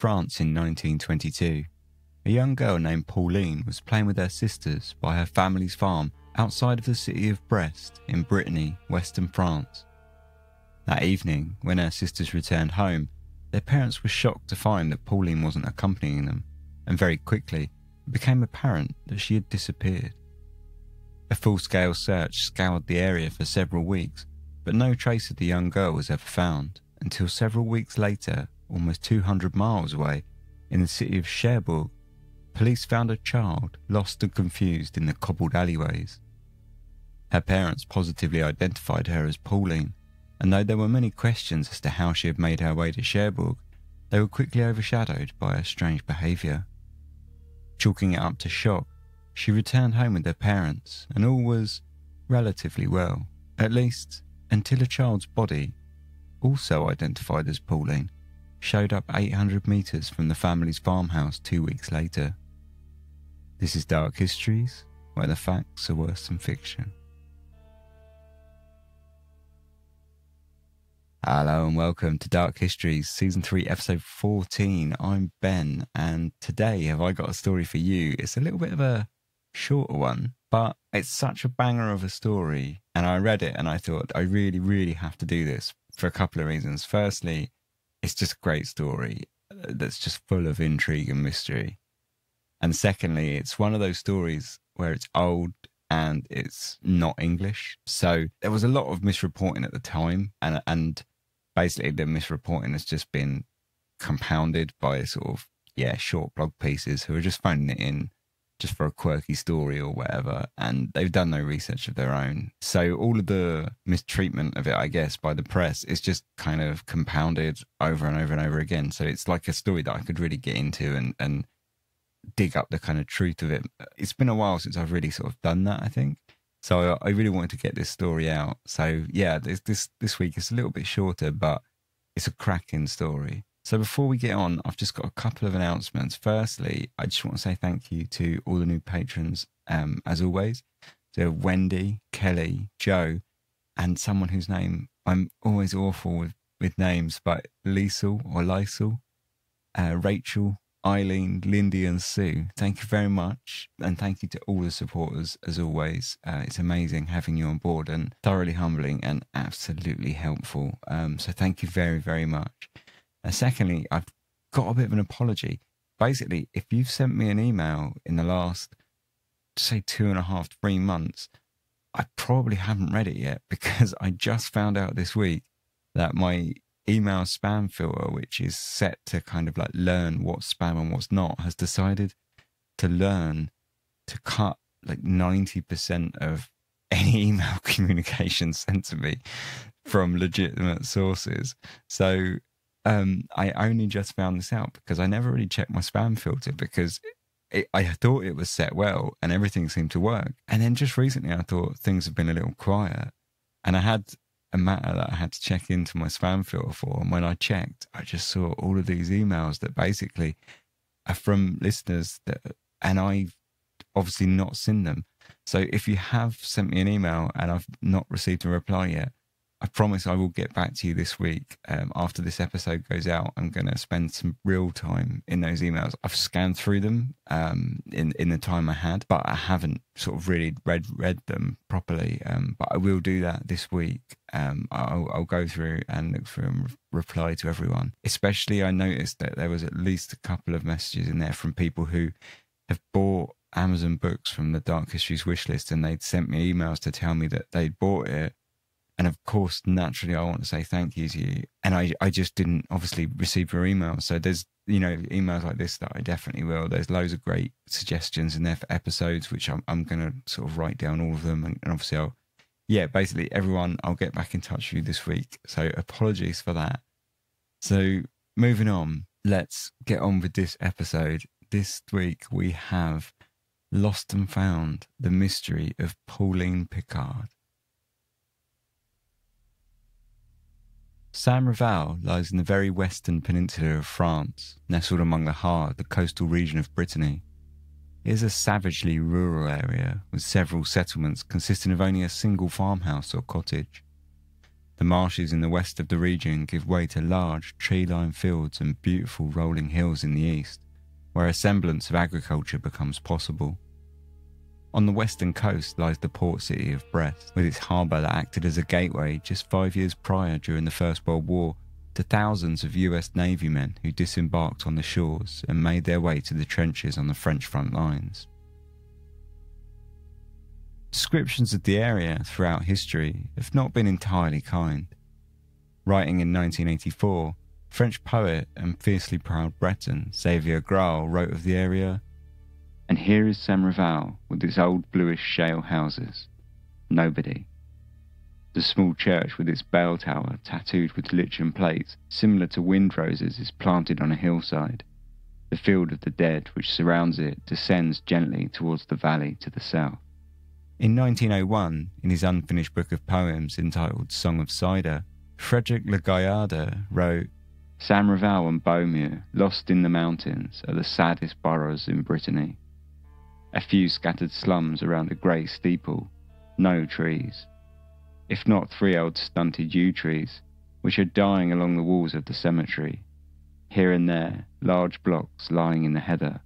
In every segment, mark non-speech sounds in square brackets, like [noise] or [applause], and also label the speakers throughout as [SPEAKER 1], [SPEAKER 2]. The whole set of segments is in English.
[SPEAKER 1] France in 1922. A young girl named Pauline was playing with her sisters by her family's farm outside of the city of Brest in Brittany, western France. That evening, when her sisters returned home, their parents were shocked to find that Pauline wasn't accompanying them, and very quickly it became apparent that she had disappeared. A full scale search scoured the area for several weeks, but no trace of the young girl was ever found until several weeks later, almost 200 miles away, in the city of Cherbourg, police found a child lost and confused in the cobbled alleyways. Her parents positively identified her as Pauline, and though there were many questions as to how she had made her way to Cherbourg, they were quickly overshadowed by her strange behaviour. Chalking it up to shock, she returned home with her parents, and all was relatively well, at least until a child's body, also identified as Pauline, showed up 800 metres from the family's farmhouse two weeks later. This is Dark Histories, where the facts are worse than fiction. Hello and welcome to Dark Histories, Season 3, Episode 14. I'm Ben, and today have I got a story for you. It's a little bit of a shorter one, but it's such a banger of a story. And I read it and I thought, I really, really have to do this for a couple of reasons. Firstly, it's just a great story uh, that's just full of intrigue and mystery. And secondly, it's one of those stories where it's old and it's not English. So there was a lot of misreporting at the time, and and basically the misreporting has just been compounded by sort of yeah short blog pieces who are just phoning it in just for a quirky story or whatever and they've done no research of their own so all of the mistreatment of it i guess by the press is just kind of compounded over and over and over again so it's like a story that i could really get into and and dig up the kind of truth of it it's been a while since i've really sort of done that i think so I really wanted to get this story out. So yeah, this this this week is a little bit shorter, but it's a cracking story. So before we get on, I've just got a couple of announcements. Firstly, I just want to say thank you to all the new patrons, um, as always. So Wendy, Kelly, Joe, and someone whose name I'm always awful with, with names, but Liesel or Lysel, uh, Rachel, Eileen, Lindy, and Sue. Thank you very much. And thank you to all the supporters, as always. Uh, it's amazing having you on board and thoroughly humbling and absolutely helpful. Um, so thank you very, very much. And secondly, I've got a bit of an apology. Basically, if you've sent me an email in the last, say, two and a half, three months, I probably haven't read it yet [laughs] because I just found out this week that my email spam filter, which is set to kind of like learn what's spam and what's not, has decided to learn to cut like 90% of [laughs] any email [laughs] communication sent to me from legitimate sources. So um, I only just found this out because I never really checked my spam filter because it, I thought it was set well and everything seemed to work. And then just recently, I thought things have been a little quiet. And I had a matter that I had to check into my spam filter for. And when I checked, I just saw all of these emails that basically are from listeners that, and I've obviously not seen them. So if you have sent me an email and I've not received a reply yet, I promise I will get back to you this week. Um, after this episode goes out, I'm going to spend some real time in those emails. I've scanned through them um, in in the time I had, but I haven't sort of really read read them properly. Um, but I will do that this week. Um, I'll, I'll, go through and look through and reply to everyone. Especially, I noticed that there was at least a couple of messages in there from people who have bought Amazon books from the Dark Histories wish list, and they'd sent me emails to tell me that they'd bought it and of course, naturally, I want to say thank you to you. And I, I just didn't obviously receive your email. So there's, you know, emails like this that I definitely will. There's loads of great suggestions in there for episodes, which I'm, I'm going to sort of write down all of them. And, and obviously, I'll, yeah, basically, everyone, I'll get back in touch with you this week. So apologies for that. So moving on, let's get on with this episode. This week, we have Lost and Found The Mystery of Pauline Picard. Saint-Rivoal lies in the very western peninsula of France, nestled among the Har, the coastal region of Brittany. It is a savagely rural area with several settlements consisting of only a single farmhouse or cottage. The marshes in the west of the region give way to large tree lined fields and beautiful rolling hills in the east, where a semblance of agriculture becomes possible. On the western coast lies the port city of Brest, with its harbour that acted as a gateway just five years prior during the First World War to thousands of US Navy men who disembarked on the shores and made their way to the trenches on the French front lines. Descriptions of the area throughout history have not been entirely kind. Writing in 1984, French poet and fiercely proud Breton Xavier Grall wrote of the area And here is Saint-Rivoal with its old bluish shale houses. Nobody. The small church with its bell tower tattooed with lichen plates similar to wind roses is planted on a hillside. The field of the dead which surrounds it descends gently towards the valley to the south. In 1901, in his unfinished book of poems entitled Song of Cider, Frederick Le Guyader wrote, Saint-Rivoal and Beaumieu, lost in the mountains, are the saddest boroughs in Brittany. A few scattered slums around a grey steeple, no trees. If not three old stunted yew trees, which are dying along the walls of the cemetery. Here and there, large blocks lying in the heather,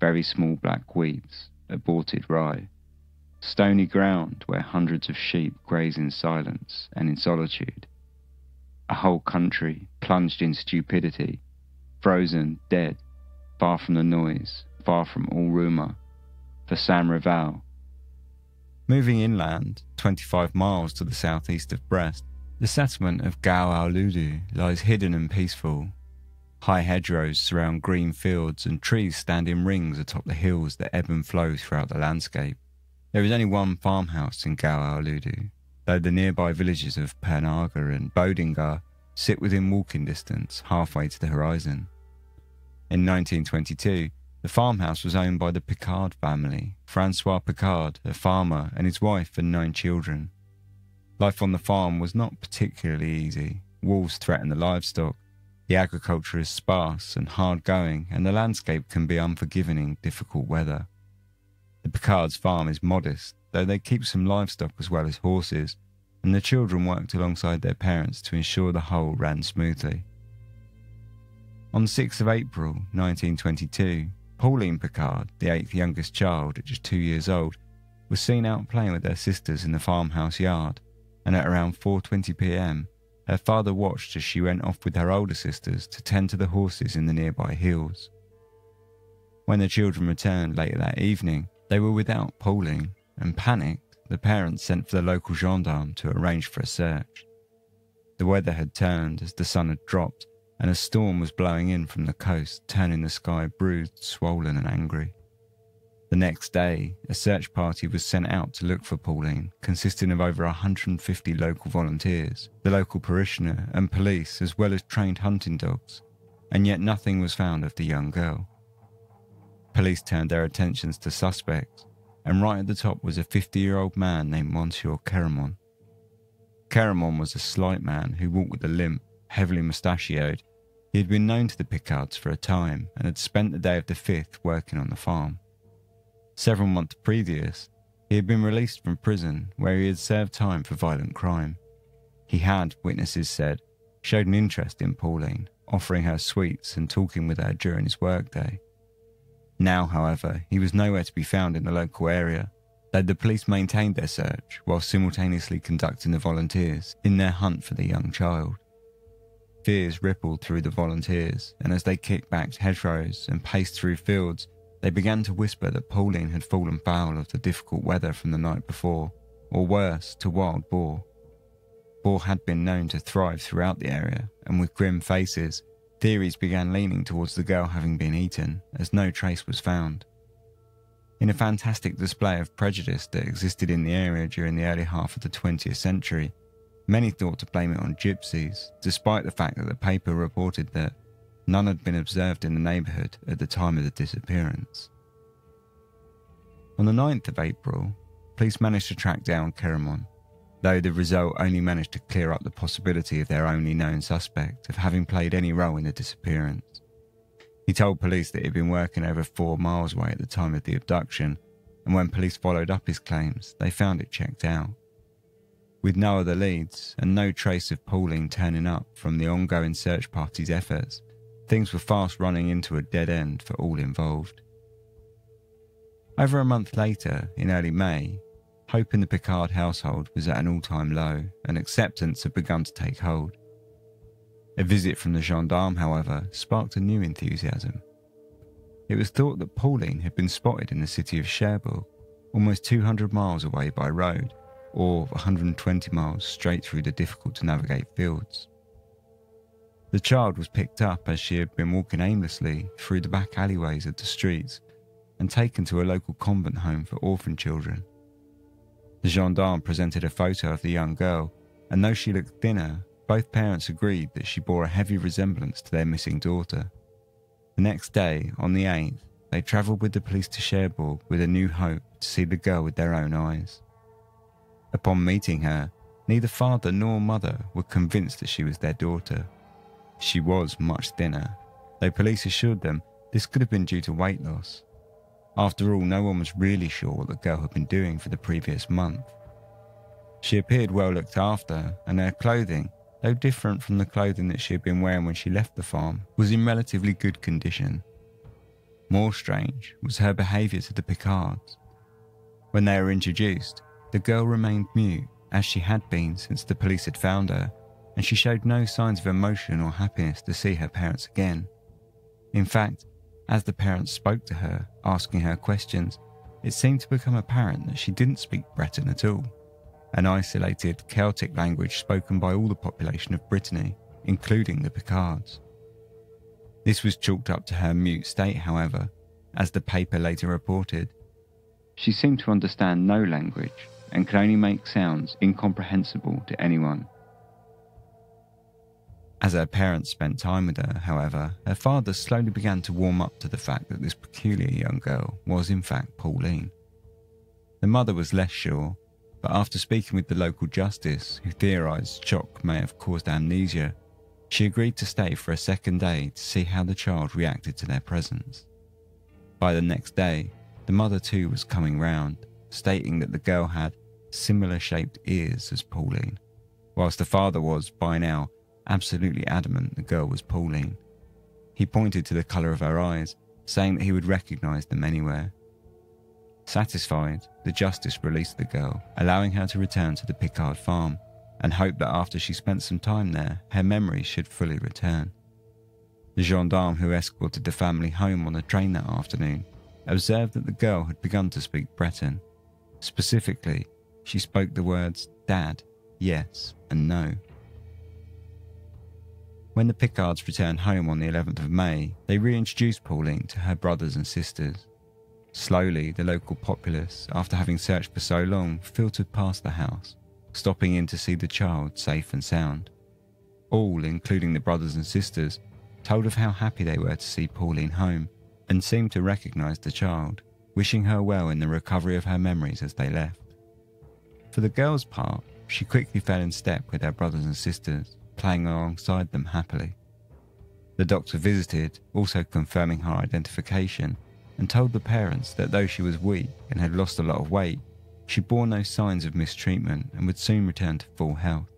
[SPEAKER 1] very small black weeds, aborted rye stony ground where hundreds of sheep graze in silence and in solitude. A whole country plunged in stupidity, frozen, dead, far from the noise, far from all rumour. For Saint-Rivoal. Moving inland, 25 miles to the southeast of Brest, the settlement of Gao-au-Loudou lies hidden and peaceful. High hedgerows surround green fields and trees stand in rings atop the hills that ebb and flow throughout the landscape. There is only one farmhouse in Gao-au-Loudou, though the nearby villages of Pernaga and Bodingar sit within walking distance, halfway to the horizon. In 1922, the farmhouse was owned by the Picard family, Francois Picard, a farmer, and his wife and nine children. Life on the farm was not particularly easy. Wolves threaten the livestock, the agriculture is sparse and hard going, and the landscape can be unforgiving in difficult weather. The Picard's farm is modest, though they keep some livestock as well as horses, and the children worked alongside their parents to ensure the whole ran smoothly. On 6th of April 1922, Pauline Picard, the eighth youngest child at just two years old, was seen out playing with her sisters in the farmhouse yard, and at around 4:20 p.m., her father watched as she went off with her older sisters to tend to the horses in the nearby hills. When the children returned later that evening, they were without Pauline, and panicked, the parents sent for the local gendarme to arrange for a search. The weather had turned as the sun had dropped, and a storm was blowing in from the coast, turning the sky bruised, swollen, and angry. The next day, a search party was sent out to look for Pauline, consisting of over 150 local volunteers, the local parishioner, and police, as well as trained hunting dogs, and yet nothing was found of the young girl. Police turned their attentions to suspects, and right at the top was a 50 year old man named Monsieur Keramon. Keramon was a slight man who walked with a limp, heavily mustachioed. He had been known to the Picards for a time and had spent the day of the 5th working on the farm. Several months previous, he had been released from prison where he had served time for violent crime. He had, witnesses said, showed an interest in Pauline, offering her sweets and talking with her during his workday. Now, however, he was nowhere to be found in the local area, though the police maintained their search while simultaneously conducting the volunteers in their hunt for the young child. Fears rippled through the volunteers, and as they kicked back hedgerows and paced through fields, they began to whisper that Pauline had fallen foul of the difficult weather from the night before, or worse, to wild boar. Boar had been known to thrive throughout the area, and with grim faces, Theories began leaning towards the girl having been eaten, as no trace was found. In a fantastic display of prejudice that existed in the area during the early half of the 20th century, many thought to blame it on gypsies, despite the fact that the paper reported that none had been observed in the neighbourhood at the time of the disappearance. On the 9th of April, police managed to track down Keramon, though the result only managed to clear up the possibility of their only known suspect of having played any role in the disappearance. He told police that he'd been working over four miles away at the time of the abduction, and when police followed up his claims, they found it checked out. With no other leads and no trace of Pauline turning up from the ongoing search party's efforts, things were fast running into a dead end for all involved. Over a month later, in early May, hope in the Picard household was at an all time low and acceptance had begun to take hold. A visit from the gendarme, however, sparked a new enthusiasm. It was thought that Pauline had been spotted in the city of Cherbourg, almost 200 miles away by road, or 120 miles straight through the difficult to navigate fields. The child was picked up as she had been walking aimlessly through the back alleyways of the streets and taken to a local convent home for orphan children. The gendarme presented a photo of the young girl, and though she looked thinner, both parents agreed that she bore a heavy resemblance to their missing daughter. The next day, on the 8th, they travelled with the police to Cherbourg with a new hope to see the girl with their own eyes. Upon meeting her, neither father nor mother were convinced that she was their daughter. She was much thinner, though police assured them this could have been due to weight loss. After all, no one was really sure what the girl had been doing for the previous month. She appeared well looked after, and her clothing, though different from the clothing that she had been wearing when she left the farm, was in relatively good condition. More strange was her behaviour to the Picards. When they were introduced, the girl remained mute, as she had been since the police had found her, and she showed no signs of emotion or happiness to see her parents again. In fact, as the parents spoke to her, asking her questions, it seemed to become apparent that she didn't speak Breton at all, an isolated Celtic language spoken by all the population of Brittany, including the Picards. This was chalked up to her mute state, however, as the paper later reported. She seemed to understand no language and could only make sounds incomprehensible to anyone as her parents spent time with her, however, her father slowly began to warm up to the fact that this peculiar young girl was in fact Pauline. The mother was less sure, but after speaking with the local justice, who theorised shock may have caused amnesia, she agreed to stay for a second day to see how the child reacted to their presence. By the next day, the mother too was coming round, stating that the girl had similar shaped ears as Pauline, whilst the father was, by now, absolutely adamant the girl was Pauline. He pointed to the colour of her eyes, saying that he would recognise them anywhere. Satisfied, the justice released the girl, allowing her to return to the Picard farm, and hoped that after she spent some time there, her memories should fully return. The gendarme who escorted the family home on the train that afternoon observed that the girl had begun to speak Breton. Specifically, she spoke the words dad, yes, and no. When the Picards returned home on the 11th of May, they reintroduced Pauline to her brothers and sisters. Slowly, the local populace, after having searched for so long, filtered past the house, stopping in to see the child safe and sound. All, including the brothers and sisters, told of how happy they were to see Pauline home and seemed to recognize the child, wishing her well in the recovery of her memories as they left. For the girl's part, she quickly fell in step with her brothers and sisters, playing alongside them happily. The doctor visited, also confirming her identification, and told the parents that though she was weak and had lost a lot of weight, she bore no signs of mistreatment and would soon return to full health.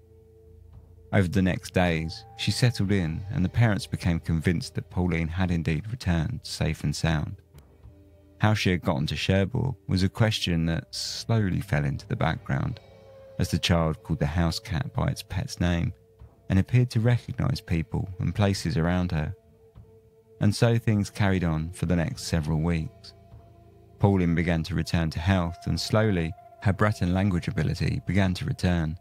[SPEAKER 1] Over the next days, she settled in, and the parents became convinced that Pauline had indeed returned safe and sound. How she had gotten to Cherbourg was a question that slowly fell into the background, as the child called the house cat by its pet's name and appeared to recognize people and places around her. And so things carried on for the next several weeks. Pauline began to return to health, and slowly her Breton language ability began to return,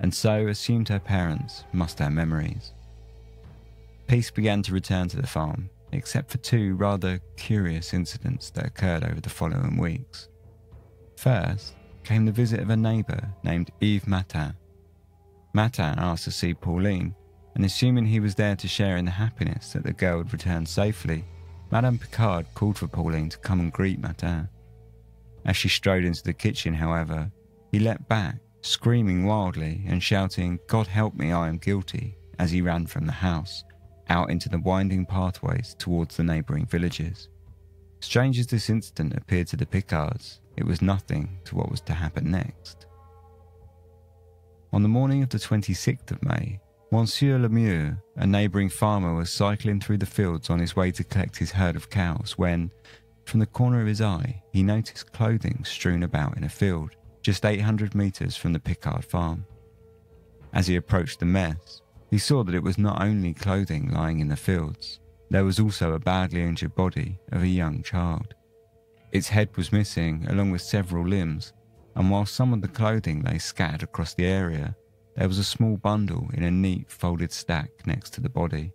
[SPEAKER 1] and so assumed her parents must have memories. Peace began to return to the farm, except for two rather curious incidents that occurred over the following weeks. First came the visit of a neighbour named Yves Matin, Matin asked to see Pauline, and assuming he was there to share in the happiness that the girl had returned safely, Madame Picard called for Pauline to come and greet Matin. As she strode into the kitchen, however, he leapt back, screaming wildly and shouting, God help me, I am guilty, as he ran from the house, out into the winding pathways towards the neighbouring villages. Strange as this incident appeared to the Picards, it was nothing to what was to happen next. On the morning of the 26th of May, Monsieur Lemieux, a neighbouring farmer, was cycling through the fields on his way to collect his herd of cows when, from the corner of his eye, he noticed clothing strewn about in a field just 800 metres from the Picard farm. As he approached the mess, he saw that it was not only clothing lying in the fields, there was also a badly injured body of a young child. Its head was missing, along with several limbs, and while some of the clothing lay scattered across the area, there was a small bundle in a neat folded stack next to the body.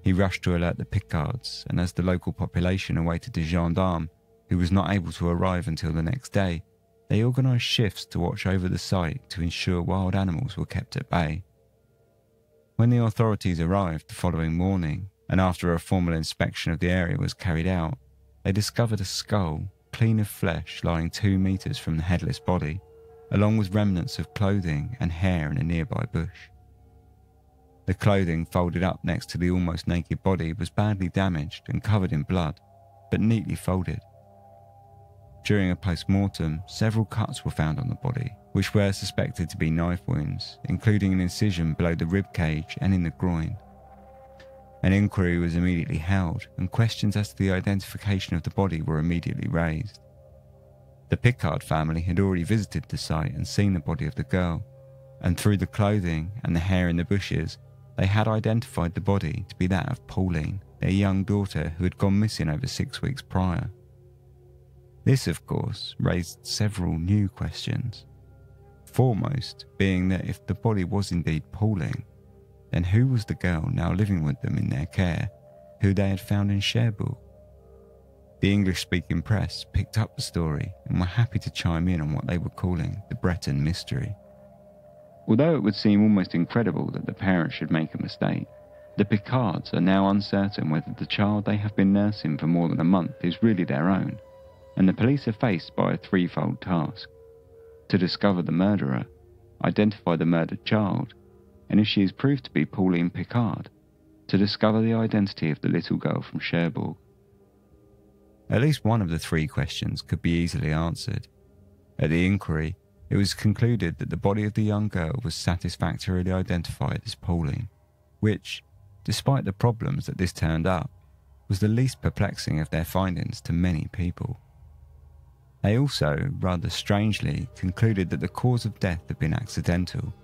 [SPEAKER 1] He rushed to alert the Picards, and as the local population awaited the gendarme, who was not able to arrive until the next day, they organised shifts to watch over the site to ensure wild animals were kept at bay. When the authorities arrived the following morning, and after a formal inspection of the area was carried out, they discovered a skull, clean of flesh, lying two metres from the headless body, along with remnants of clothing and hair in a nearby bush. The clothing folded up next to the almost naked body was badly damaged and covered in blood, but neatly folded. During a post mortem, several cuts were found on the body, which were suspected to be knife wounds, including an incision below the rib cage and in the groin. An inquiry was immediately held, and questions as to the identification of the body were immediately raised. The Picard family had already visited the site and seen the body of the girl, and through the clothing and the hair in the bushes, they had identified the body to be that of Pauline, their young daughter who had gone missing over six weeks prior. This, of course, raised several new questions. Foremost being that if the body was indeed Pauline, then who was the girl now living with them in their care, who they had found in Cherbourg? The English speaking press picked up the story and were happy to chime in on what they were calling the Breton mystery. Although it would seem almost incredible that the parents should make a mistake, the Picards are now uncertain whether the child they have been nursing for more than a month is really their own and the police are faced by a threefold task to discover the murderer, identify the murdered child, and if she is proved to be Pauline Picard, to discover the identity of the little girl from Cherbourg. At least one of the three questions could be easily answered. At the inquiry, it was concluded that the body of the young girl was satisfactorily identified as Pauline, which, despite the problems that this turned up, was the least perplexing of their findings to many people. They also, rather strangely, concluded that the cause of death had been accidental,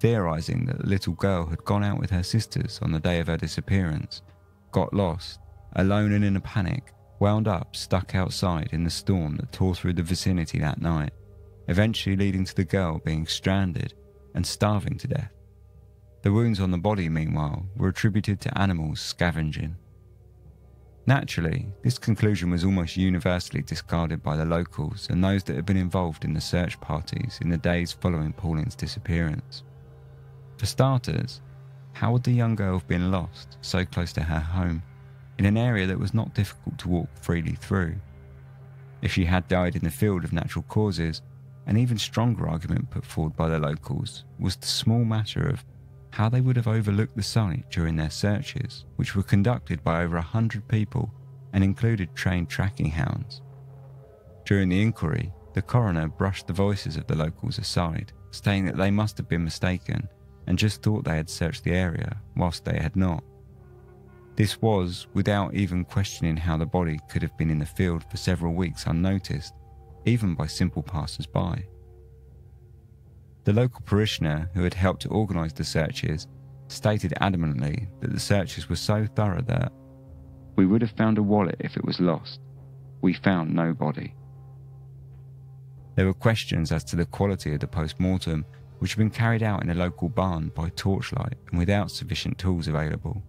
[SPEAKER 1] theorizing that the little girl had gone out with her sisters on the day of her disappearance, got lost, alone and in a panic, wound up stuck outside in the storm that tore through the vicinity that night, eventually leading to the girl being stranded and starving to death. The wounds on the body, meanwhile, were attributed to animals scavenging. Naturally, this conclusion was almost universally discarded by the locals and those that had been involved in the search parties in the days following Pauline's disappearance. For starters, how would the young girl have been lost so close to her home, in an area that was not difficult to walk freely through? If she had died in the field of natural causes, an even stronger argument put forward by the locals was the small matter of how they would have overlooked the site during their searches, which were conducted by over a hundred people and included trained tracking hounds. During the inquiry, the coroner brushed the voices of the locals aside, saying that they must have been mistaken and just thought they had searched the area, whilst they had not. This was without even questioning how the body could have been in the field for several weeks unnoticed, even by simple passers by. The local parishioner who had helped to organise the searches stated adamantly that the searches were so thorough that we would have found a wallet if it was lost. We found no body. There were questions as to the quality of the post mortem, which had been carried out in a local barn by torchlight and without sufficient tools available.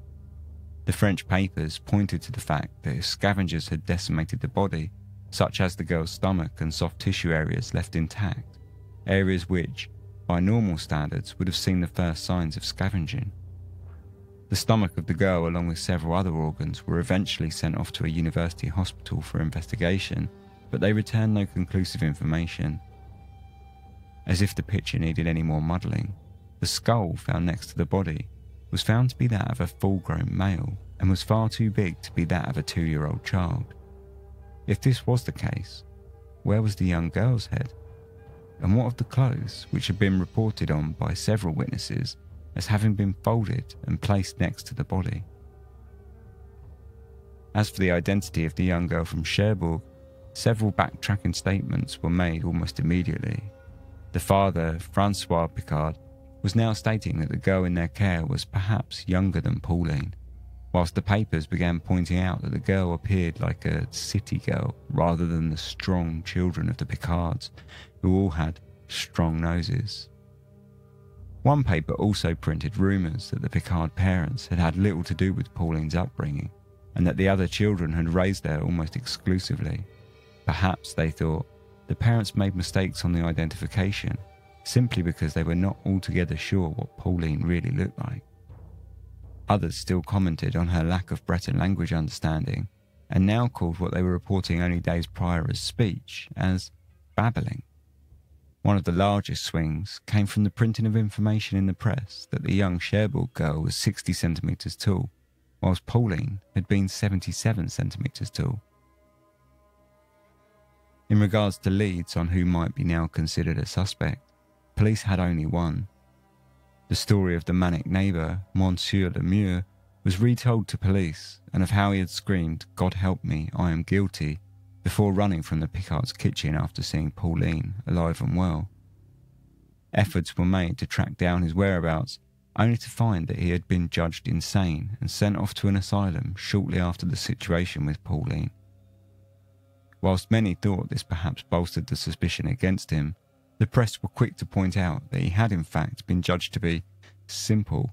[SPEAKER 1] The French papers pointed to the fact that if scavengers had decimated the body, such as the girl's stomach and soft tissue areas left intact, areas which, by normal standards, would have seen the first signs of scavenging. The stomach of the girl, along with several other organs, were eventually sent off to a university hospital for investigation, but they returned no conclusive information. As if the picture needed any more muddling, the skull found next to the body was found to be that of a full grown male and was far too big to be that of a two year old child. If this was the case, where was the young girl's head? And what of the clothes, which had been reported on by several witnesses as having been folded and placed next to the body? As for the identity of the young girl from Cherbourg, several backtracking statements were made almost immediately. The father, Francois Picard, was now stating that the girl in their care was perhaps younger than Pauline, whilst the papers began pointing out that the girl appeared like a city girl rather than the strong children of the Picards, who all had strong noses. One paper also printed rumours that the Picard parents had had little to do with Pauline's upbringing, and that the other children had raised her almost exclusively. Perhaps, they thought, the parents made mistakes on the identification simply because they were not altogether sure what Pauline really looked like. Others still commented on her lack of Breton language understanding and now called what they were reporting only days prior as speech as babbling. One of the largest swings came from the printing of information in the press that the young Cherbourg girl was 60 centimetres tall, whilst Pauline had been 77 centimetres tall. In regards to leads on who might be now considered a suspect, police had only one the story of the manic neighbour, Monsieur Lemur, was retold to police and of how he had screamed, God help me, I am guilty, before running from the Picard's kitchen after seeing Pauline alive and well. Efforts were made to track down his whereabouts, only to find that he had been judged insane and sent off to an asylum shortly after the situation with Pauline. Whilst many thought this perhaps bolstered the suspicion against him, the press were quick to point out that he had in fact been judged to be simple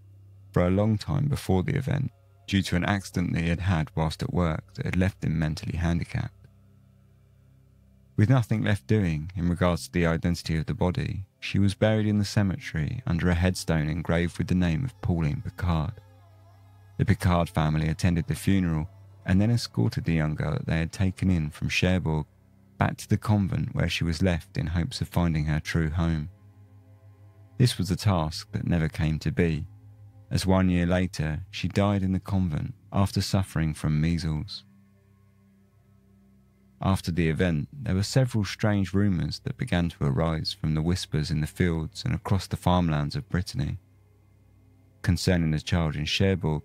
[SPEAKER 1] for a long time before the event due to an accident that he had had whilst at work that had left him mentally handicapped. With nothing left doing in regards to the identity of the body, she was buried in the cemetery under a headstone engraved with the name of Pauline Picard. The Picard family attended the funeral and then escorted the young girl that they had taken in from Cherbourg back to the convent where she was left in hopes of finding her true home. This was a task that never came to be, as one year later she died in the convent after suffering from measles. After the event, there were several strange rumours that began to arise from the whispers in the fields and across the farmlands of Brittany. Concerning the child in Cherbourg,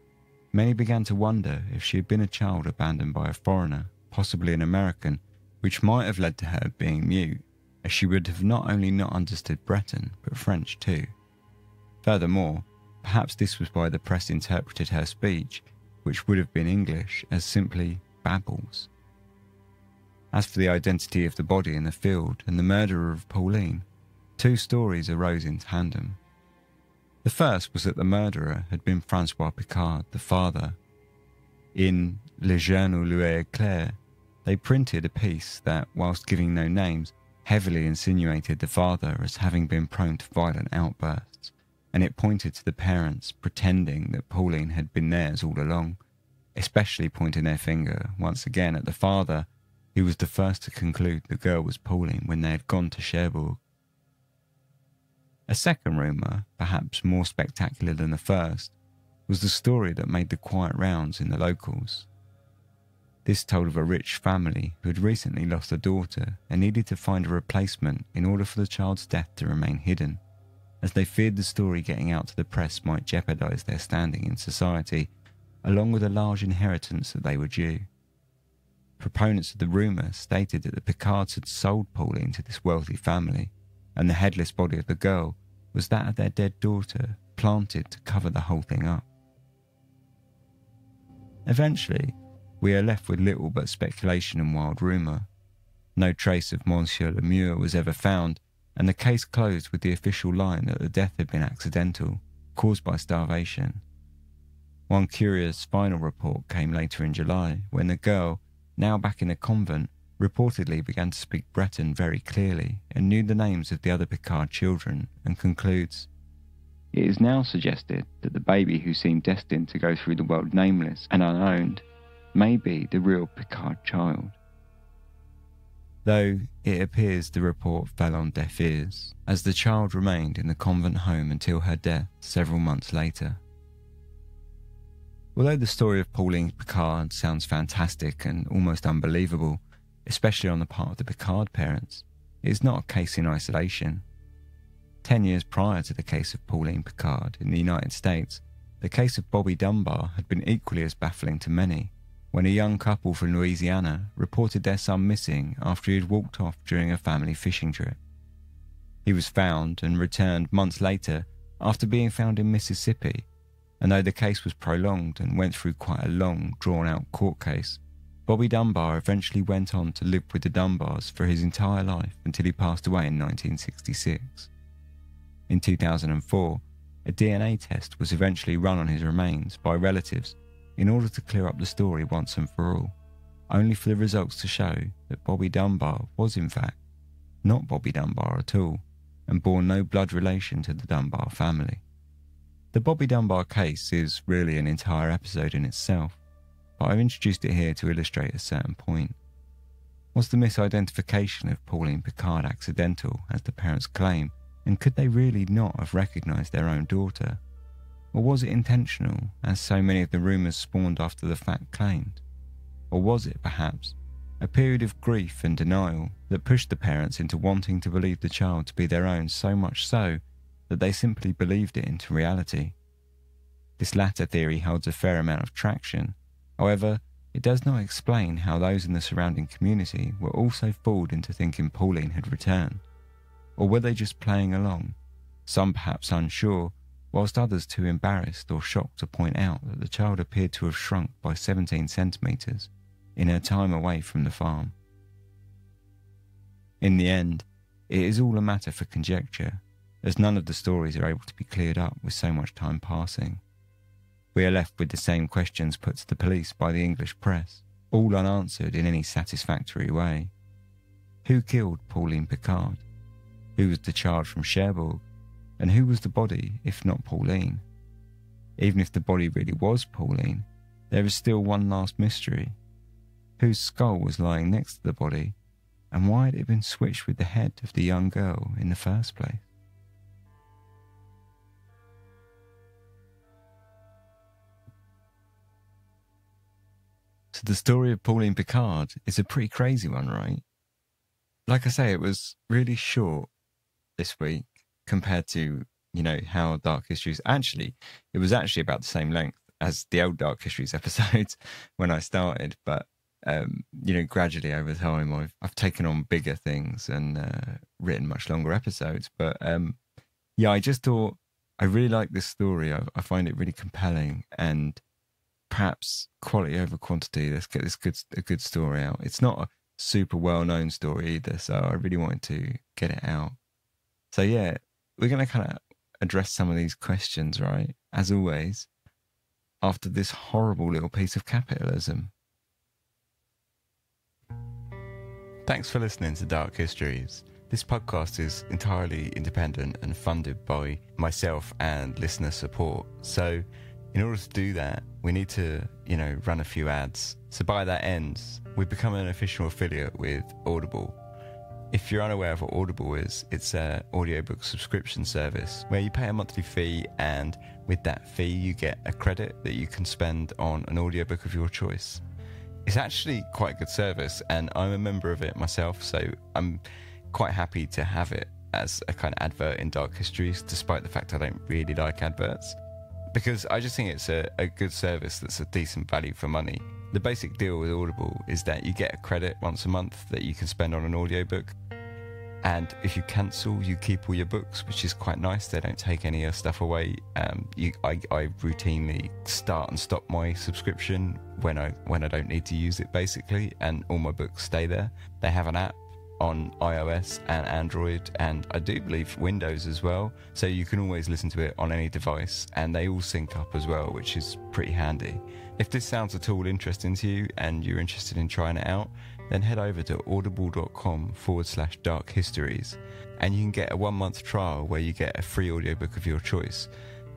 [SPEAKER 1] many began to wonder if she had been a child abandoned by a foreigner, possibly an American, which might have led to her being mute, as she would have not only not understood Breton, but French too. Furthermore, perhaps this was why the press interpreted her speech, which would have been English, as simply babbles. As for the identity of the body in the field and the murderer of Pauline, two stories arose in tandem. The first was that the murderer had been Francois Picard, the father. In Le Journal L'Ouest-Éclair, they printed a piece that, whilst giving no names, heavily insinuated the father as having been prone to violent outbursts, and it pointed to the parents pretending that Pauline had been theirs all along, especially pointing their finger once again at the father, who was the first to conclude the girl was Pauline when they had gone to Cherbourg. A second rumour, perhaps more spectacular than the first, was the story that made the quiet rounds in the locals. This told of a rich family who had recently lost a daughter and needed to find a replacement in order for the child's death to remain hidden, as they feared the story getting out to the press might jeopardize their standing in society, along with a large inheritance that they were due. Proponents of the rumour stated that the Picards had sold Pauline to this wealthy family, and the headless body of the girl was that of their dead daughter, planted to cover the whole thing up. Eventually, we are left with little but speculation and wild rumour. No trace of Monsieur Lemur was ever found, and the case closed with the official line that the death had been accidental, caused by starvation. One curious final report came later in July when the girl, now back in the convent, reportedly began to speak Breton very clearly and knew the names of the other Picard children, and concludes It is now suggested that the baby who seemed destined to go through the world nameless and unowned may be the real Picard child. Though it appears the report fell on deaf ears, as the child remained in the convent home until her death several months later. Although the story of Pauline Picard sounds fantastic and almost unbelievable, especially on the part of the Picard parents, it is not a case in isolation. Ten years prior to the case of Pauline Picard in the United States, the case of Bobby Dunbar had been equally as baffling to many when a young couple from Louisiana reported their son missing after he had walked off during a family fishing trip. He was found and returned months later after being found in Mississippi, and though the case was prolonged and went through quite a long, drawn out court case, Bobby Dunbar eventually went on to live with the Dunbars for his entire life until he passed away in 1966. In 2004, a DNA test was eventually run on his remains by relatives in order to clear up the story once and for all, only for the results to show that Bobby Dunbar was, in fact, not Bobby Dunbar at all, and bore no blood relation to the Dunbar family. The Bobby Dunbar case is really an entire episode in itself, but I've introduced it here to illustrate a certain point. Was the misidentification of Pauline Picard accidental, as the parents claim, and could they really not have recognised their own daughter? Or was it intentional, as so many of the rumours spawned after the fact claimed? Or was it, perhaps, a period of grief and denial that pushed the parents into wanting to believe the child to be their own so much so that they simply believed it into reality? This latter theory holds a fair amount of traction. However, it does not explain how those in the surrounding community were also fooled into thinking Pauline had returned. Or were they just playing along, some perhaps unsure whilst others too embarrassed or shocked to point out that the child appeared to have shrunk by 17 centimetres in her time away from the farm. In the end, it is all a matter for conjecture, as none of the stories are able to be cleared up with so much time passing. We are left with the same questions put to the police by the English press, all unanswered in any satisfactory way. Who killed Pauline Picard? Who was the child from Cherbourg? And who was the body if not Pauline? Even if the body really was Pauline, there is still one last mystery. Whose skull was lying next to the body, and why had it been switched with the head of the young girl in the first place? The story of Pauline Picard is a pretty crazy one, right? Like I say, it was really short this week compared to you know how Dark Histories actually it was actually about the same length as the old Dark Histories [laughs] episodes when I started, but um, you know gradually over time I've I've taken on bigger things and uh, written much longer episodes. But um, yeah, I just thought I really like this story. I, I find it really compelling and perhaps quality over quantity. Let's get this good a good story out. It's not a super well known story either, so I really wanted to get it out. So yeah, we're going to kind of address some of these questions, right? As always, after this horrible little piece of capitalism. Thanks for listening to Dark Histories. This podcast is entirely independent and funded by myself and listener support. So, in order to do that, we need to, you know, run a few ads. So, by that end, we become an official affiliate with Audible. If you're unaware of what Audible is, it's an audiobook subscription service where you pay a monthly fee, and with that fee, you get a credit that you can spend on an audiobook of your choice. It's actually quite a good service, and I'm a member of it myself, so I'm quite happy to have it as a kind of advert in Dark Histories, despite the fact I don't really like adverts. Because I just think it's a, a good service that's a decent value for money. The basic deal with Audible is that you get a credit once a month that you can spend on an audiobook. And if you cancel, you keep all your books, which is quite nice. They don't take any of your stuff away. Um, you, I, I routinely start and stop my subscription when I when I don't need to use it, basically, and all my books stay there. They have an app on iOS and Android, and I do believe Windows as well. So you can always listen to it on any device, and they all sync up as well, which is pretty handy. If this sounds at all interesting to you and you're interested in trying it out, then head over to audible.com forward slash dark histories and you can get a one month trial where you get a free audiobook of your choice.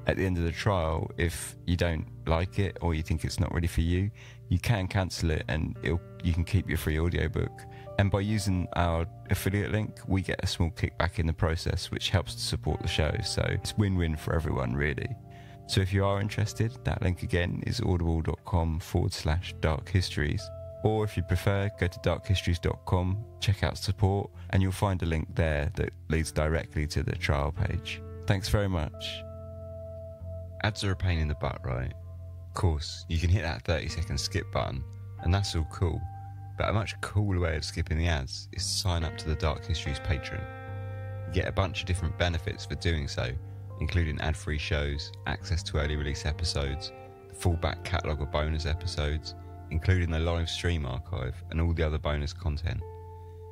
[SPEAKER 1] At the end of the trial, if you don't like it or you think it's not ready for you, you can cancel it and you can keep your free audiobook. And by using our affiliate link, we get a small kickback in the process, which helps to support the show. So it's win win for everyone, really. So if you are interested, that link again is audible.com forward slash dark histories. Or if you prefer, go to darkhistories.com, check out support, and you'll find a link there that leads directly to the trial page. Thanks very much. Ads are a pain in the butt, right? Of course, you can hit that 30 second skip button, and that's all cool. But a much cooler way of skipping the ads is to sign up to the Dark Histories Patreon. You get a bunch of different benefits for doing so, including ad free shows, access to early release episodes, the full back catalogue of bonus episodes, including the live stream archive and all the other bonus content.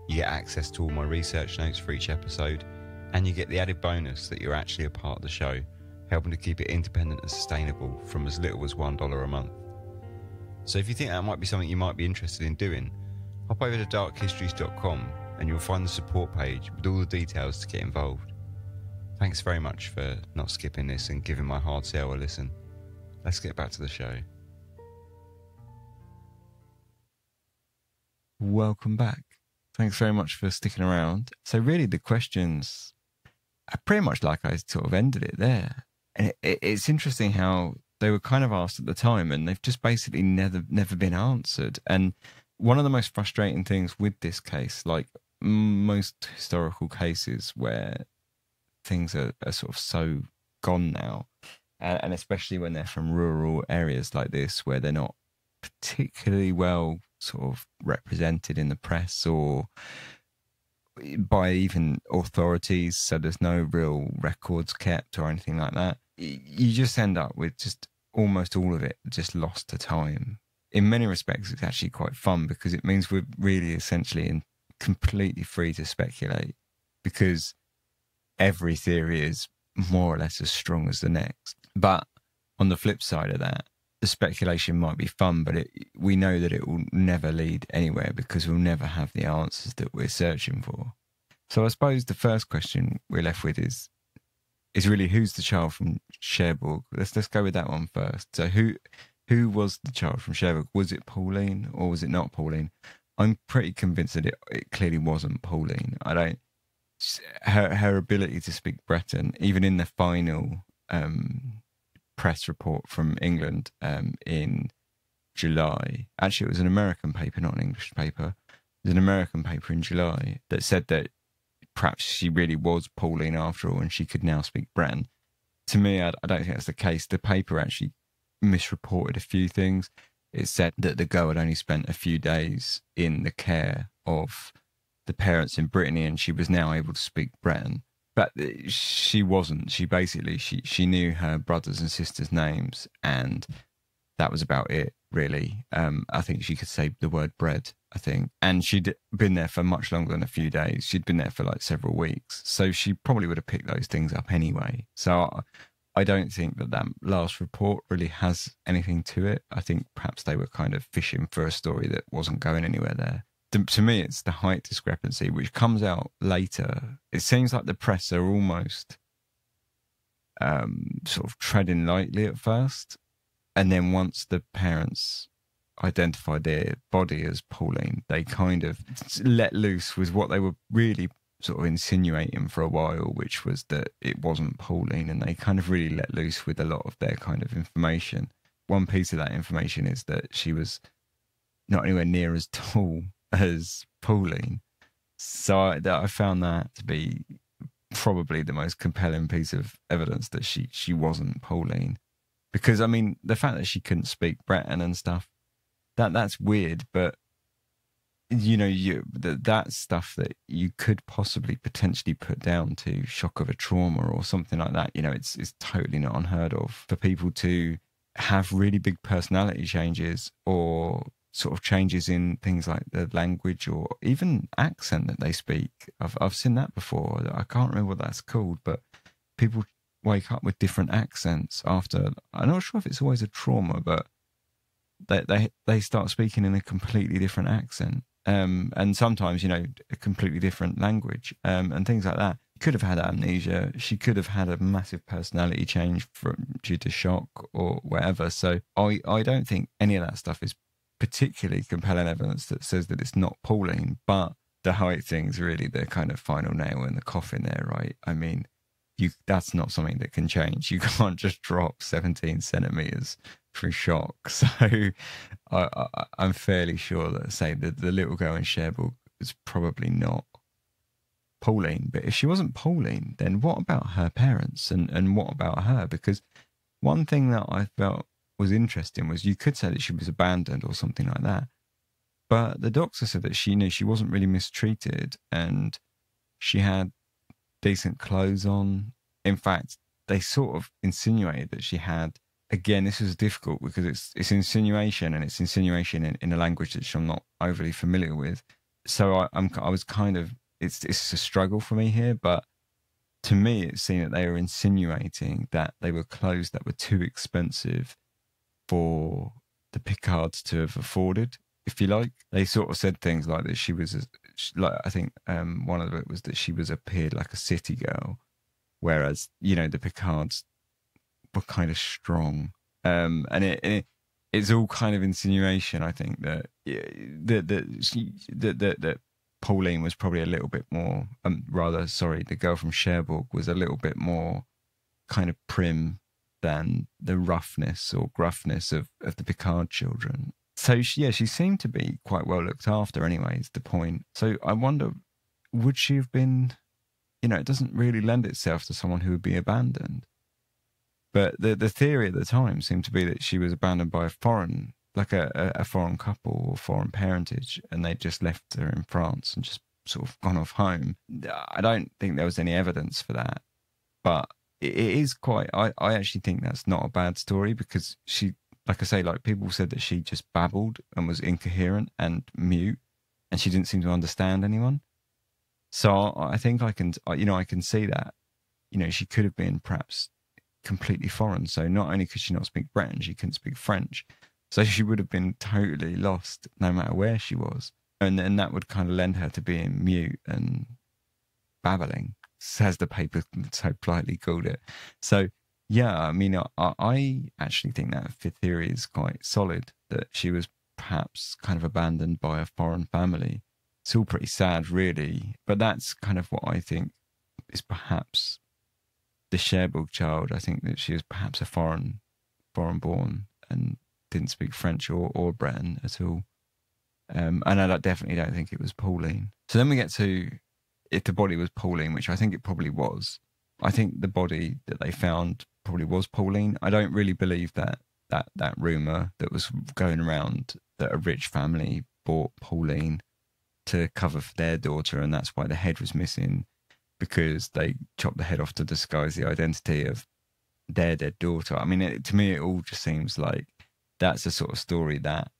[SPEAKER 1] You get access to all my research notes for each episode, and you get the added bonus that you're actually a part of the show, helping to keep it independent and sustainable from as little as $1 a month. So if you think that might be something you might be interested in doing, hop over to darkhistories.com and you'll find the support page with all the details to get involved. Thanks very much for not skipping this and giving my hard sell a listen. Let's get back to the show. Welcome back. Thanks very much for sticking around. So, really, the questions are pretty much like I sort of ended it there. And it, it, it's interesting how they were kind of asked at the time and they've just basically never never been answered. And one of the most frustrating things with this case like most historical cases where things are, are sort of so gone now and especially when they're from rural areas like this where they're not particularly well sort of represented in the press or by even authorities so there's no real records kept or anything like that you just end up with just almost all of it just lost to time. In many respects, it's actually quite fun because it means we're really essentially in completely free to speculate because every theory is more or less as strong as the next. But on the flip side of that, the speculation might be fun, but it, we know that it will never lead anywhere because we'll never have the answers that we're searching for. So I suppose the first question we're left with is is really who's the child from Cherbourg. Let's let's go with that one first. So who who was the child from Cherbourg? Was it Pauline or was it not Pauline? I'm pretty convinced that it, it clearly wasn't Pauline. I don't her her ability to speak Breton, even in the final um, press report from England um, in July. Actually, it was an American paper, not an English paper. It was an American paper in July that said that perhaps she really was Pauline after all, and she could now speak Breton. To me, I, I don't think that's the case. The paper actually misreported a few things. It said that the girl had only spent a few days in the care of the parents in Brittany, and she was now able to speak Breton. But she wasn't. She basically she she knew her brothers and sisters' names, and that was about it really. Um, I think she could say the word bread, I think. And she'd been there for much longer than a few days. She'd been there for like several weeks. So she probably would have picked those things up anyway. So I don't think that that last report really has anything to it. I think perhaps they were kind of fishing for a story that wasn't going anywhere there. To, to me, it's the height discrepancy, which comes out later. It seems like the press are almost um, sort of treading lightly at first and then once the parents identified their body as Pauline, they kind of let loose with what they were really sort of insinuating for a while, which was that it wasn't Pauline, and they kind of really let loose with a lot of their kind of information. One piece of that information is that she was not anywhere near as [laughs] tall as Pauline. So I, I found that to be probably the most compelling piece of evidence that she she wasn't Pauline because I mean the fact that she couldn't speak Breton and stuff that that's weird, but you know you that that's stuff that you could possibly potentially put down to shock of a trauma or something like that. You know, it's it's totally not unheard of for people to have really big personality changes or sort of changes in things like the language or even accent that they speak. I've I've seen that before. I can't remember what that's called, but people wake up with different accents after. I'm not sure if it's always a trauma, but they they they start speaking in a completely different accent, um, and sometimes you know a completely different language, um, and things like that. Could have had amnesia. She could have had a massive personality change from due to shock or whatever. So I I don't think any of that stuff is particularly compelling evidence that says that it's not Pauline, but the height thing's really the kind of final nail in the coffin there, right? I mean, you that's not something that can change. You [laughs] can't just drop 17 centimeters through shock. [laughs] So I, I'm fairly sure that, say, the, the little girl in Cherbourg was probably not Pauline. But if she wasn't Pauline, then what about her parents and, and what about her? Because one thing that I felt was interesting was you could say that she was abandoned or something like that. But the doctor said that she knew she wasn't really mistreated and she had decent clothes on. In fact, they sort of insinuated that she had. Again, this is difficult because it's it's insinuation and it's insinuation in, in a language that I'm not overly familiar with. So I, I'm I was kind of it's it's a struggle for me here, but to me it seemed that they were insinuating that they were clothes that were too expensive for the Picards to have afforded, if you like. They sort of said things like that she was, a, like I think um, one of it was that she was appeared like a city girl, whereas you know the Picards were kind of strong, um, and it, it it's all kind of insinuation. I think that that that that that, Pauline was probably a little bit more, um, rather sorry, the girl from Cherbourg was a little bit more kind of prim than the roughness or gruffness of, of the Picard children. So she, yeah, she seemed to be quite well looked after. Anyway, is the point. So I wonder, would she have been? You know, it doesn't really lend itself to someone who would be abandoned. But the the theory at the time seemed to be that she was abandoned by a foreign, like a, a foreign couple or foreign parentage, and they just left her in France and just sort of gone off home. I don't think there was any evidence for that, but it is quite. I, I actually think that's not a bad story because she, like I say, like people said that she just babbled and was incoherent and mute, and she didn't seem to understand anyone. So I think I can, you know, I can see that. You know, she could have been perhaps completely foreign. So not only could she not speak Breton, she couldn't speak French. So she would have been totally lost no matter where she was. And then that would kind of lend her to being mute and babbling as the paper [laughs] so politely called it. So, yeah, I mean, I, I actually think that theory is quite solid that she was perhaps kind of abandoned by a foreign family. It's all pretty sad, really, but that's kind of what I think is perhaps the Cherbourg child. I think that she was perhaps a foreign, foreign born and didn't speak French or, or Breton at all. Um, and I definitely don't think it was Pauline. So then we get to if the body was Pauline, which I think it probably was, I think the body that they found probably was Pauline. I don't really believe that that that rumor that was going around that a rich family bought Pauline to cover for their daughter, and that's why the head was missing because they chopped the head off to disguise the identity of their dead daughter. I mean, it, to me, it all just seems like that's the sort of story that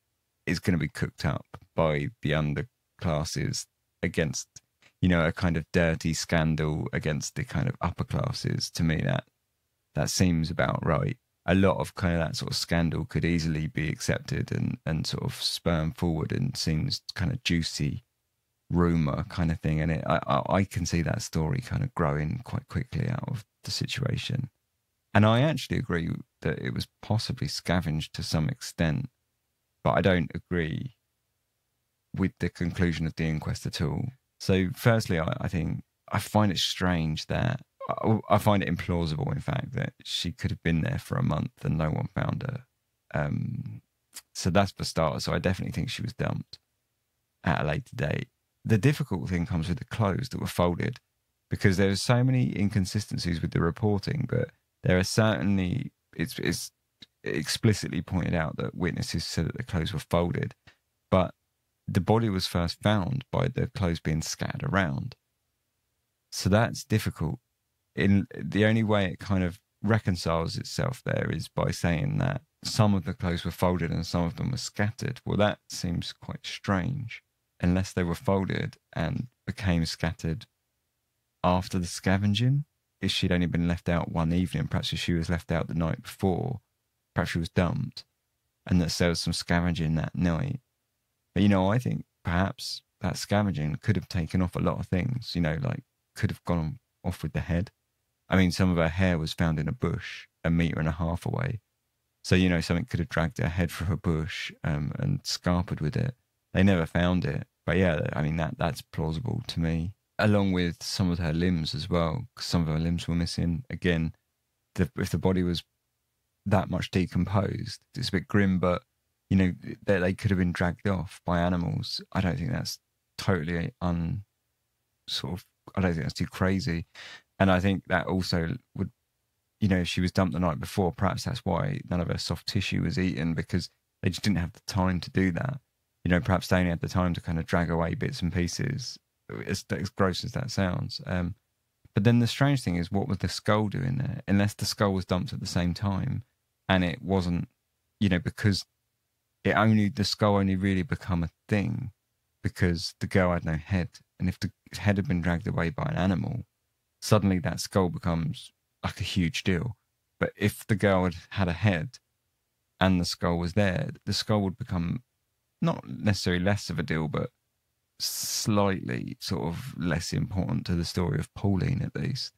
[SPEAKER 1] is going to be cooked up by the underclasses against you know, a kind of dirty scandal against the kind of upper classes. To me, that that seems about right. A lot of kind of that sort of scandal could easily be accepted and and sort of spurn forward and seems kind of juicy rumor kind of thing. And it, I I can see that story kind of growing quite quickly out of the situation. And I actually agree that it was possibly scavenged to some extent, but I don't agree with the conclusion of the inquest at all. So, firstly, I, I think I find it strange that I, find it implausible, in fact, that she could have been there for a month and no one found her. Um, so that's for starters. So I definitely think she was dumped at a later date. The difficult thing comes with the clothes that were folded because there are so many inconsistencies with the reporting, but there are certainly it's it's explicitly pointed out that witnesses said that the clothes were folded, but the body was first found by the clothes being scattered around. So that's difficult. In the only way it kind of reconciles itself there is by saying that some of the clothes were folded and some of them were scattered. Well, that seems quite strange, unless they were folded and became scattered after the scavenging. If she'd only been left out one evening, perhaps if she was left out the night before, perhaps she was dumped, and that there was some scavenging that night but, you know, I think perhaps that scavenging could have taken off a lot of things, you know, like could have gone off with the head. I mean, some of her hair was found in a bush a meter and a half away. So, you know, something could have dragged her head from a bush um, and scarpered with it. They never found it. But yeah, I mean, that that's plausible to me, along with some of her limbs as well, because some of her limbs were missing. Again, the, if the body was that much decomposed. It's a bit grim, but you know that they could have been dragged off by animals. I don't think that's totally un sort of. I don't think that's too crazy, and I think that also would, you know, if she was dumped the night before, perhaps that's why none of her soft tissue was eaten because they just didn't have the time to do that. You know, perhaps they only had the time to kind of drag away bits and pieces. As, as gross as that sounds, um, but then the strange thing is, what was the skull doing there? Unless the skull was dumped at the same time, and it wasn't, you know, because it only the skull only really become a thing because the girl had no head, and if the head had been dragged away by an animal, suddenly that skull becomes like a huge deal. But if the girl had had a head and the skull was there, the skull would become not necessarily less of a deal, but slightly sort of less important to the story of Pauline, at least.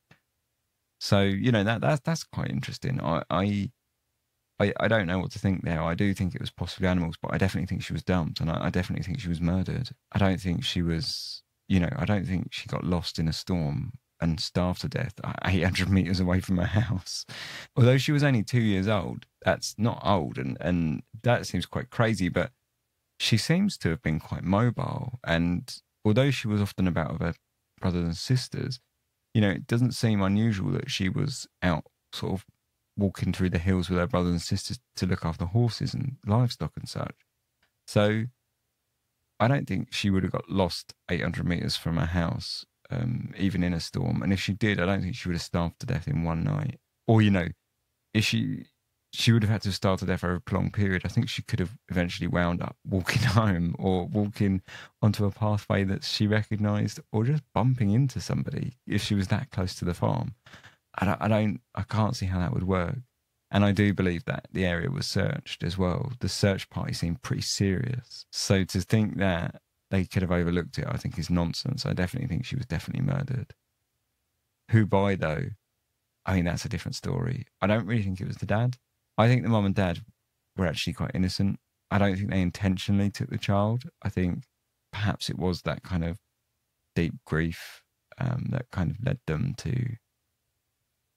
[SPEAKER 1] So you know that that's that's quite interesting. I I I, don't know what to think there. I do think it was possibly animals, but I definitely think she was dumped, and I, I definitely think she was murdered. I don't think she was, you know, I don't think she got lost in a storm and starved to death [laughs] 800 meters away from her house. Although she was only two years old, that's not old, and and that seems quite crazy. But she seems to have been quite mobile. And although she was often about with her brothers and sisters, you know, it doesn't seem unusual that she was out sort of walking through the hills with her brothers and sisters to look after horses and livestock and such. So I don't think she would have got lost 800 meters from her house, um, even in a storm. And if she did, I don't think she would have starved to death in one night. Or, you know, if she she would have had to have started there for a prolonged period. I think she could have eventually wound up walking [laughs] home or walking onto a pathway that she recognised or just bumping into somebody if she was that close to the farm. I don't, I don't, I can't see how that would work. And I do believe that the area was searched as well. The search party seemed pretty serious. So to think that they could have overlooked it, I think is nonsense. I definitely think she was definitely murdered. Who by though? I mean, that's a different story. I don't really think it was the dad. I think the mom and dad were actually quite innocent. I don't think they intentionally took the child. I think perhaps it was that kind of deep grief um, that kind of led them to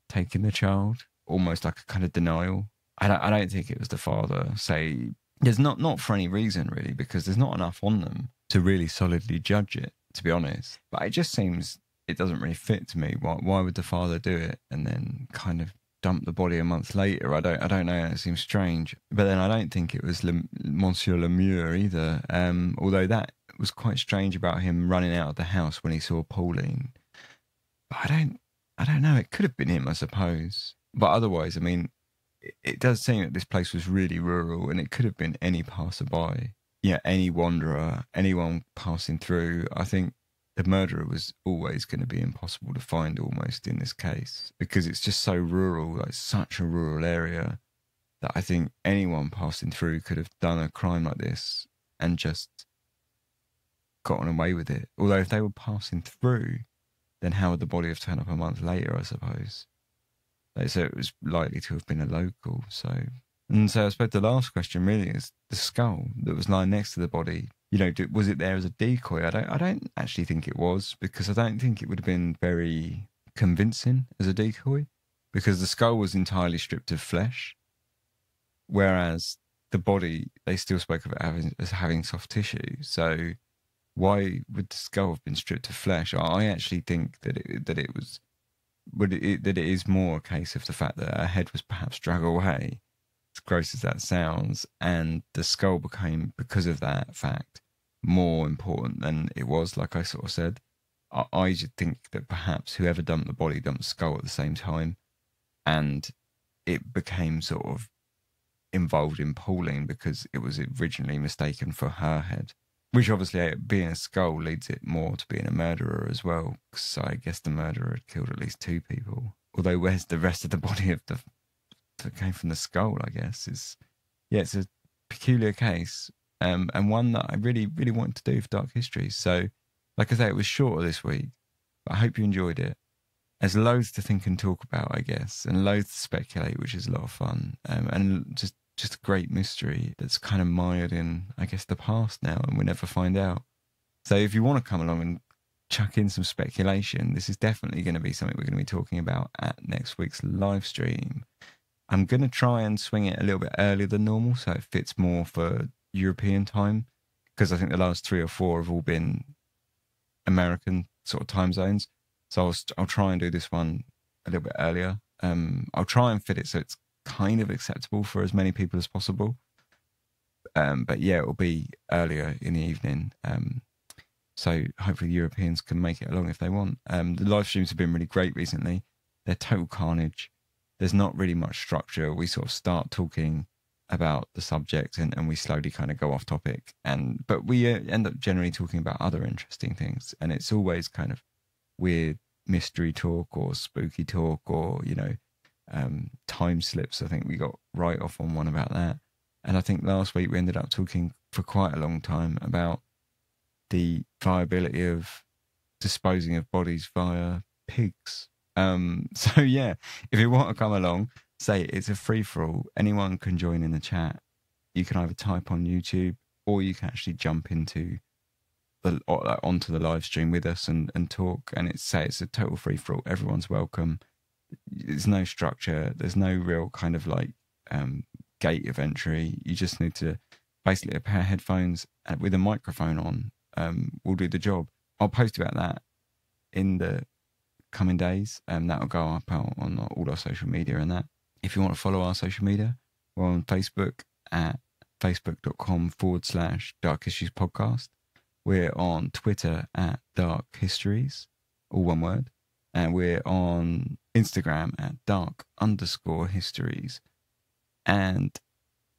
[SPEAKER 1] taking the child, almost like a kind of denial. I don't, I don't think it was the father. Say, there's not not for any reason really, because there's not enough on them to really solidly judge it. To be honest, but it just seems it doesn't really fit to me. Why why would the father do it and then kind of dump the body a month later. I don't, I don't know. It seems strange. But then I don't think it was Le, Monsieur Lemure either. Um, although that was quite strange about him running out of the house when he saw Pauline. But I don't, I don't know. It could have been him, I suppose. But otherwise, I mean, it, it does seem that this place was really rural, and it could have been any passerby. Yeah, any wanderer, anyone passing through. I think the murderer was always going to be impossible to find almost in this case because it's just so rural, like such a rural area that I think anyone passing through could have done a crime like this and just gotten away with it. Although if they were passing through, then how would the body have turned up a month later, I suppose? So it was likely to have been a local. So, and so I suppose the last question really is the skull that was lying next to the body you know, was it there as a decoy? I don't, I don't actually think it was because I don't think it would have been very convincing as a decoy because the skull was entirely stripped of flesh, whereas the body they still spoke of it having, as having soft tissue. So why would the skull have been stripped of flesh? I actually think that it, that it was would it, that it is more a case of the fact that her head was perhaps dragged away gross as that sounds, and the skull became, because of that fact, more important than it was. Like I sort of said, I, I think that perhaps whoever dumped the body dumped the skull at the same time, and it became sort of involved in Pauline because it was originally mistaken for her head. Which obviously, uh, being a skull leads it more to being a murderer as well. So I guess the murderer had killed at least two people. Although, where's the rest of the [laughs] body of the that came from the skull, I guess, is yeah, it's a peculiar case, um, and one that I really, really wanted to do for Dark History. So, like I say, it was shorter this week, but I hope you enjoyed it. There's loads to think and talk about, I guess, and loads to speculate, which is a lot of fun, um, and just just a great mystery that's kind of mired in, I guess, the past now, and we never find out. So, if you want to come along and chuck in some speculation, this is definitely going to be something we're going to be talking about at next week's live stream. I'm going to try and swing it a little bit earlier than normal so it fits more for European time because I think the last three or four have all been American sort of time zones. So I'll, I'll try and do this one a little bit earlier. Um, I'll try and fit it so it's kind of acceptable for as many people as possible. Um, but yeah, it'll be earlier in the evening. Um, so hopefully Europeans can make it along if they want. Um, the live streams have been really great recently. They're total carnage. There's not really much structure. We sort of start talking about the subject and, and we slowly kind of go off topic. And but we uh, end up generally talking about other interesting things. And it's always kind of weird mystery talk or spooky talk or you know um, time slips. I think we got right off on one about that. And i think last week we ended up talking for quite a long time about the viability of disposing of bodies via pigs um, [laughs] so yeah if you want to come along say it's a free for all. Anyone can join in the chat. You can either type on YouTube or you can actually jump into the onto the live stream with us and, and talk. And it's say it's a total free for all. Everyone's welcome. There's no structure. There's no real kind of like um, gate of entry. You just need to basically a pair of headphones with a microphone on. Um, will do the job. I'll post about that in the coming days, and um, that'll go up on all our social media and that. If you want to follow our social media, we're on Facebook at facebook.com forward slash dark histories podcast. We're on Twitter at dark histories, all one word. And we're on Instagram at dark underscore histories. And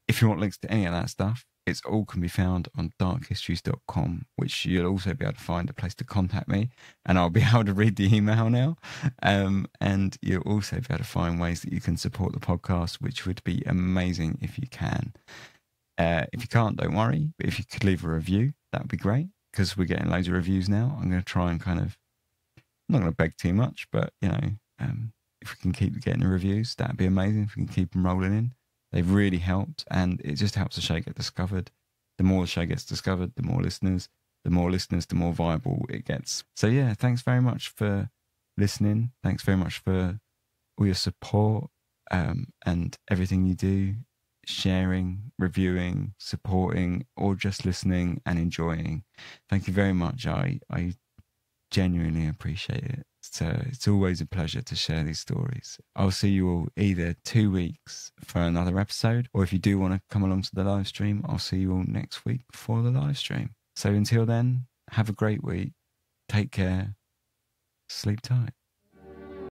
[SPEAKER 1] if you want links to any of that stuff, it's all can be found on darkhistories.com, which you'll also be able to find a place to contact me, and I'll be [laughs] able to read the email now. Um, and you'll also be able to find ways that you can support the podcast, which would be amazing if you can. Uh, if you can't, don't worry. But if you could leave a review, that would be great because we're getting loads of reviews now. I'm going to try and kind of, I'm not going to beg too much, but you know, um, if we can keep getting the reviews, that'd be amazing. If we can keep them rolling in. They've really helped, and it just helps the show get discovered. The more the show gets discovered, the more listeners. The more listeners, the more viable it gets. So yeah, thanks very much for listening. Thanks very much for all your support um, and everything you do, sharing, reviewing, supporting, or just listening and enjoying. Thank you very much. I I genuinely appreciate it. So it's always a pleasure to share these stories. I'll see you all either two weeks for another episode, or if you do want to come along to the live stream, I'll see you all next week for the live stream. So until then, have a great week. Take care. Sleep tight.